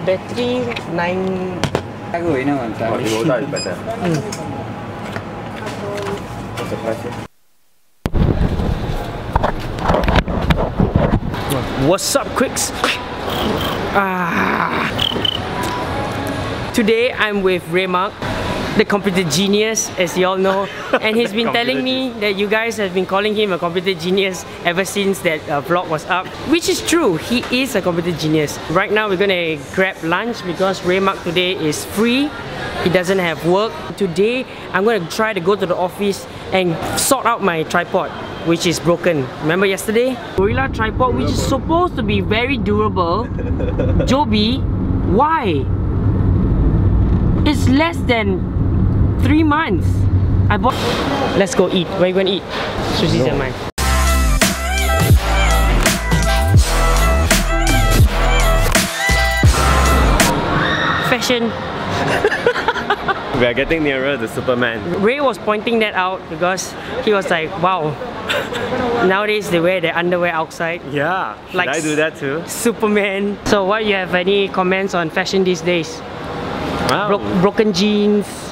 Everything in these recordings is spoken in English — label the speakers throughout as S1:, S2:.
S1: Nah, battery 9
S2: Aku ini kan.
S3: Oh, Toyota is better.
S1: Hmm.
S3: What's the price?
S1: What's up, Quicks? Ah. Today I'm with Raymark, the computer genius, as you all know, and he's been telling me that you guys have been calling him a computer genius ever since that uh, vlog was up, which is true. He is a computer genius. Right now we're gonna grab lunch because Raymark today is free. He doesn't have work. Today I'm gonna try to go to the office and sort out my tripod which is broken. Remember yesterday? Gorilla tripod which is supposed to be very durable. Joby, why? It's less than three months. I bought. Let's go eat. Where you gonna eat? Sushi no. mine. Fashion.
S3: we are getting nearer to Superman.
S1: Ray was pointing that out because he was like, wow. Nowadays they wear their underwear outside.
S3: Yeah. Should like I do that too?
S1: Superman. So what you have any comments on fashion these days? Wow. Bro broken jeans.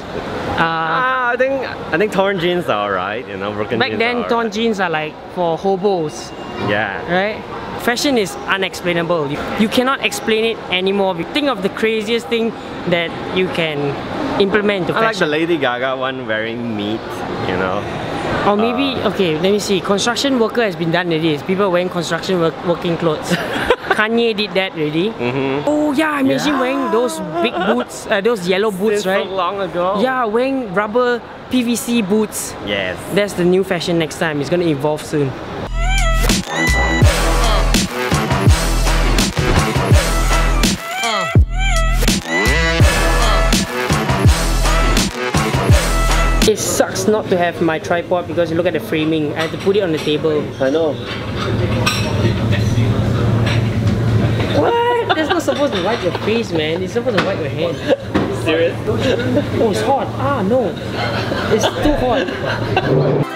S3: Uh, ah, I think I think torn jeans are alright, you know, broken
S1: back
S3: jeans.
S1: then torn
S3: right.
S1: jeans are like for hobos.
S3: Yeah.
S1: Right? Fashion is unexplainable. You, you cannot explain it anymore. Think of the craziest thing that you can implement to
S3: I
S1: fashion.
S3: like the Lady Gaga one wearing meat, you know.
S1: Or maybe, uh, okay, let me see. Construction worker has been done already. people wearing construction work, working clothes. Kanye did that already.
S3: Mm -hmm.
S1: Oh yeah, imagine yeah. wearing those big boots, uh, those yellow boots,
S3: Since
S1: right?
S3: So long ago.
S1: Yeah, wearing rubber PVC boots.
S3: Yes.
S1: That's the new fashion next time. It's gonna evolve soon. It sucks not to have my tripod because you look at the framing. I have to put it on the table.
S3: I know.
S1: What? That's not supposed to wipe your face, man. It's supposed to wipe your head.
S3: Serious?
S1: oh, it's hot. Ah, no. It's too hot.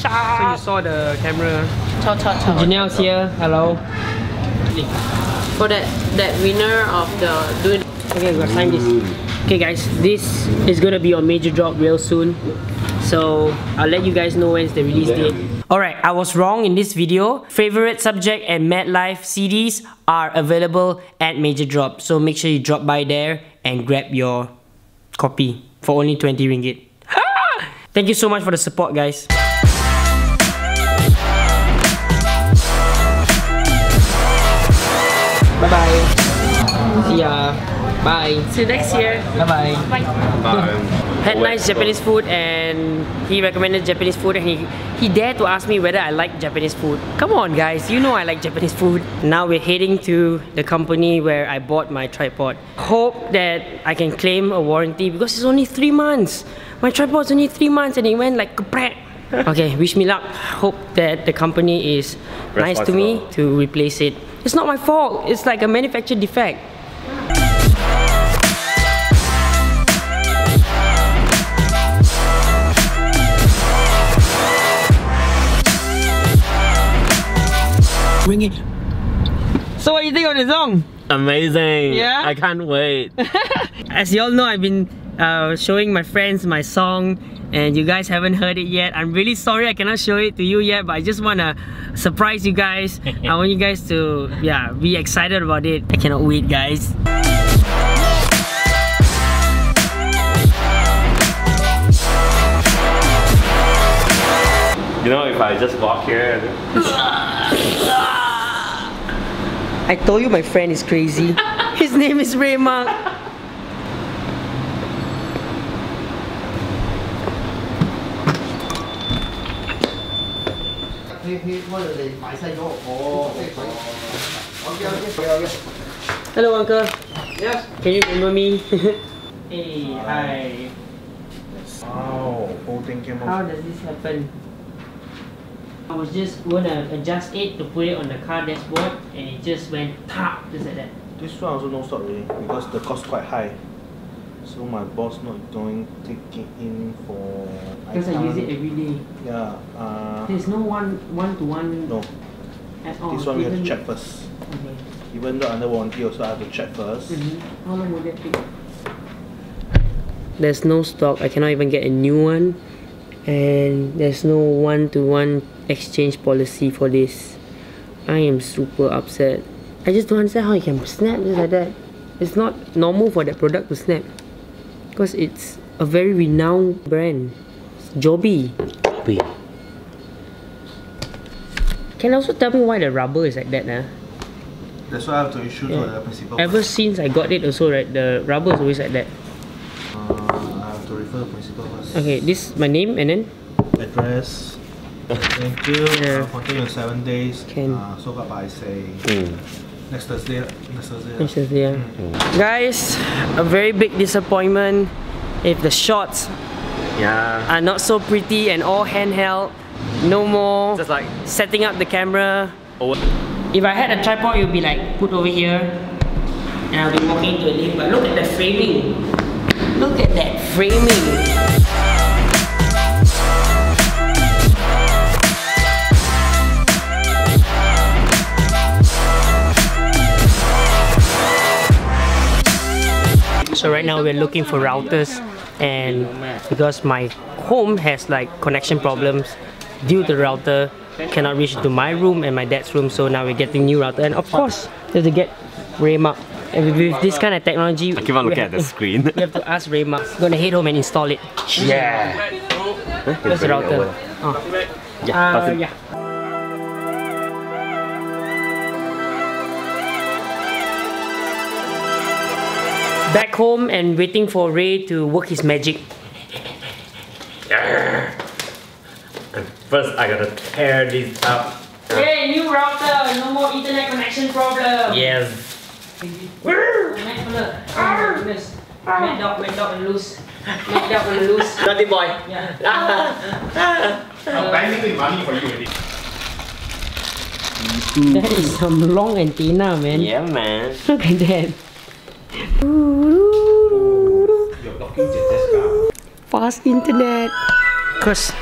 S1: So you saw the camera.
S4: Ciao.
S1: Janelle's here. Hello.
S4: For that that winner of the doing.
S1: Okay, we're sign this. Okay, guys, this is gonna be on major drop real soon. So I'll let you guys know when's the release date. Alright, I was wrong in this video. Favorite Subject and Mad Life CDs are available at Major Drop. So make sure you drop by there and grab your copy for only 20 ringgit. Thank you so much for the support, guys. Bye-bye. See ya. Bye.
S4: See you next year.
S1: Bye-bye.
S4: Bye.
S3: Bye.
S1: Had nice Japanese food and he recommended Japanese food and he, he dared to ask me whether I like Japanese food. Come on guys, you know I like Japanese food. Now we're heading to the company where I bought my tripod. Hope that I can claim a warranty because it's only three months. My tripod's only three months and it went like a Okay, wish me luck. Hope that the company is nice to me to replace it. It's not my fault. It's like a manufactured defect. Bring it. So what do you think of the song?
S3: Amazing.
S1: Yeah?
S3: I can't wait.
S1: As you all know, I've been uh, showing my friends my song and you guys haven't heard it yet. I'm really sorry I cannot show it to you yet, but I just want to surprise you guys. I want you guys to yeah be excited about it. I cannot wait, guys.
S3: You know, if I just walk here.
S1: I told you my friend is crazy. His name is Raymark. Hello, uncle. Yes. Can you remember me? hey, hi.
S3: Wow, whole thing came
S1: How does this happen? I was just gonna adjust it to put it on the car dashboard and it just went tap just like that.
S2: This one also no stop really because the cost quite high. So my boss not going take it in for.
S1: Because I use it every day.
S2: Yeah. Uh,
S1: There's no one one to one
S2: no.
S1: at all.
S2: This one we have to check first.
S1: Okay.
S2: Even though under warranty also I have to check 1st
S1: Mhm. How long will that take? There's no stock. I cannot even get a new one, and there's no one-to-one exchange policy for this. I am super upset. I just don't understand how you can snap just like that. It's not normal for that product to snap, because it's a very renowned brand. It's Joby.
S3: Wait.
S1: Can also tell me why the rubber is like that, nah?
S2: That's why I have to issue
S1: Yeah.
S2: to the principal.
S1: Ever since I got it also, right, the rubber is always like that.
S2: Uh, I have to refer the principal first.
S1: Okay, this is my name and then
S2: Address. Thank you.
S1: Yeah.
S2: Uh, continue seven days.
S1: Can.
S2: Uh, so what I say
S3: Mm.
S2: Next Thursday. Next Thursday.
S1: Which is there. Mm. Guys, a very big disappointment if the shots
S3: Yeah.
S1: are not so pretty and all handheld. No more
S3: Just like
S1: setting up the camera.
S3: over.
S1: If I had a tripod, it would be like put over here and I'll be walking to a lift. But look at the framing. Look at that framing. So right now we're looking for routers and because my home has like connection problems due to the router cannot reach into my room and my dad's room so now we're getting new router and of course we have to get Raymark and with- this kind of technology
S3: I keep on looking at the screen.
S1: we have to ask Raymark gonna head home and install it
S3: yeah.
S1: where's the router oh.
S3: Yeah.
S1: Uh,
S3: it.
S1: yeah back home and waiting for Ray to work his magic
S3: first, I gotta tear this up.
S1: Hey, new router, no more internet connection problem.
S3: Yes.
S1: Mad fella. My goodness. Mad dog, mad dog and loose. Mad dog and loose.
S3: Naughty boy.
S1: Yeah.
S5: I'm banking the money for you already.
S1: That is some long antenna, man.
S3: Yeah, man.
S1: Look at that. Fast internet. Cause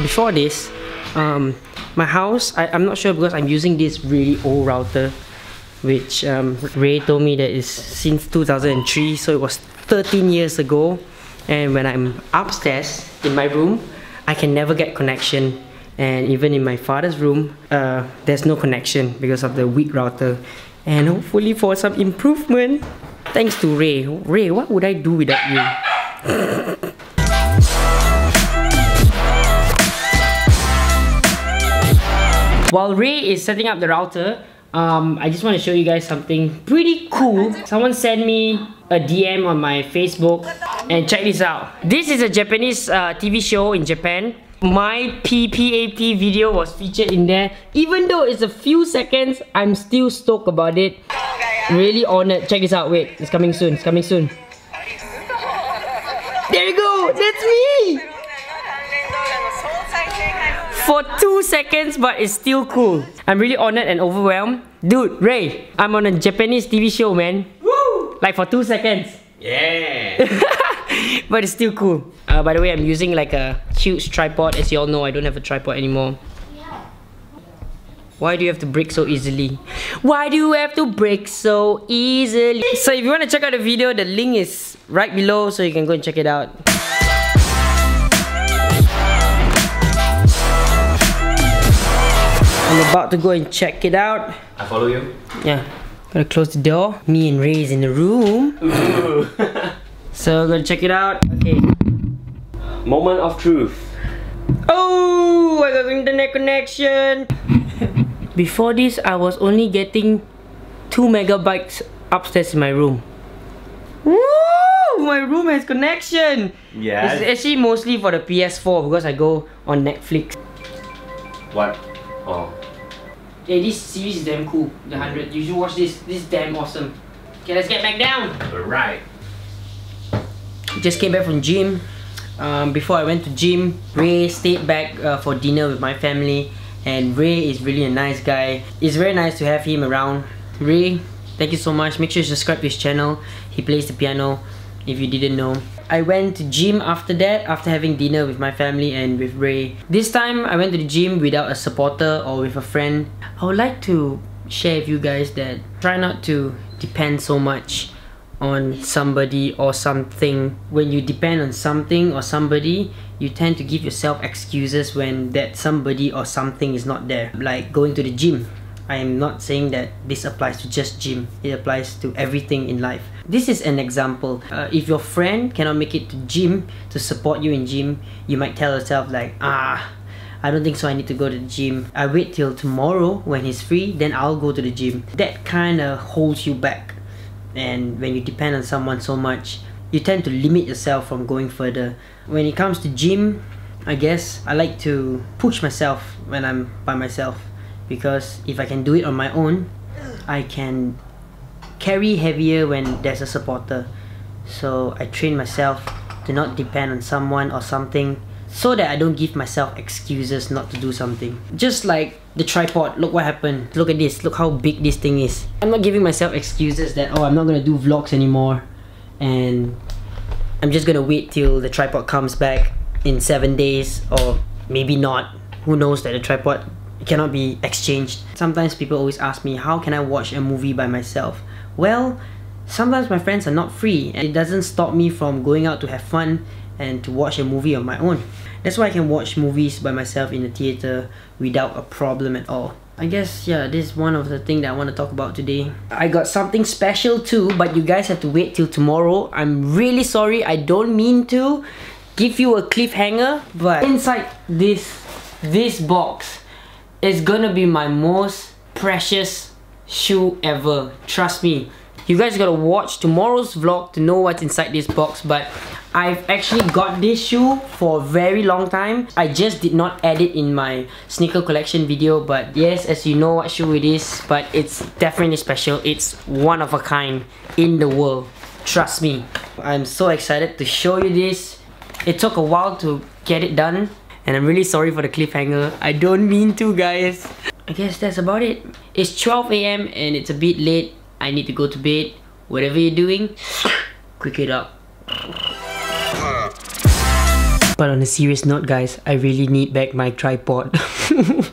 S1: before this, um, my house, I, I'm not sure because I'm using this really old router, which um, Ray told me that is since 2003, so it was 13 years ago. And when I'm upstairs in my room, I can never get connection. And even in my father's room, uh, there's no connection because of the weak router. And hopefully for some improvement, thanks to Ray. Ray, what would I do without you? While Ray is setting up the router, um, I just want to show you guys something pretty cool. Someone sent me a DM on my Facebook and check this out. This is a Japanese uh, TV show in Japan. My PPAP video was featured in there. Even though it's a few seconds, I'm still stoked about it. Really honored. Check this out. Wait, it's coming soon. It's coming soon. There you go. That's me. For two seconds, but it's still cool. I'm really honored and overwhelmed. Dude, Ray, I'm on a Japanese TV show, man. Woo! Like for two seconds.
S3: Yeah.
S1: but it's still cool. Uh, by the way, I'm using like a huge tripod. As you all know, I don't have a tripod anymore. Why do you have to break so easily? Why do you have to break so easily? So if you want to check out the video, the link is right below so you can go and check it out. I'm about to go and check it out.
S3: I follow you.
S1: Yeah. Gotta close the door. Me and Ray is in the room. So gonna check it out. Okay.
S3: Moment of truth.
S1: Oh, I got internet connection. Before this, I was only getting two megabytes upstairs in my room. Woo! My room has connection.
S3: Yeah.
S1: It's actually mostly for the PS4 because I go on Netflix.
S3: What? Oh.
S1: Yeah, this series is damn cool. The hundred. You should watch this. This is damn awesome. Okay, let's get back down.
S3: Alright.
S1: just came back from gym. Um, before I went to gym, Ray stayed back uh, for dinner with my family, And Ray is really a nice guy. It's very nice to have him around. Ray, thank you so much. Make sure you subscribe to his channel. He plays the piano if you didn't know. I went to gym after that, after having dinner with my family and with Ray. This time, I went to the gym without a supporter or with a friend. I would like to share with you guys that try not to depend so much on somebody or something. When you depend on something or somebody, you tend to give yourself excuses when that somebody or something is not there. Like going to the gym. I am not saying that this applies to just gym. It applies to everything in life. This is an example. Uh, if your friend cannot make it to gym to support you in gym, you might tell yourself like, ah, I don't think so. I need to go to the gym. I wait till tomorrow when he's free, then I'll go to the gym. That kind of holds you back. And when you depend on someone so much, you tend to limit yourself from going further. When it comes to gym, I guess I like to push myself when I'm by myself because if I can do it on my own, I can carry heavier when there's a supporter. So I train myself to not depend on someone or something so that I don't give myself excuses not to do something. Just like the tripod, look what happened. Look at this, look how big this thing is. I'm not giving myself excuses that, oh, I'm not gonna do vlogs anymore and I'm just gonna wait till the tripod comes back in seven days or maybe not. Who knows that the tripod cannot be exchanged. Sometimes people always ask me, how can I watch a movie by myself? Well, sometimes my friends are not free and it doesn't stop me from going out to have fun and to watch a movie on my own. That's why I can watch movies by myself in the theater without a problem at all. I guess, yeah, this is one of the things that I want to talk about today. I got something special too, but you guys have to wait till tomorrow. I'm really sorry, I don't mean to give you a cliffhanger, but inside this, this box is gonna be my most precious shoe ever. Trust me. You guys gotta watch tomorrow's vlog to know what's inside this box, but I've actually got this shoe for a very long time. I just did not add it in my sneaker collection video, but yes, as you know what shoe it is, but it's definitely special. It's one of a kind in the world. Trust me. I'm so excited to show you this. It took a while to get it done, and I'm really sorry for the cliffhanger. I don't mean to, guys. I guess that's about it. It's 12 a.m. and it's a bit late. I need to go to bed. Whatever you're doing, quick it up. But on a serious note guys, I really need back my tripod.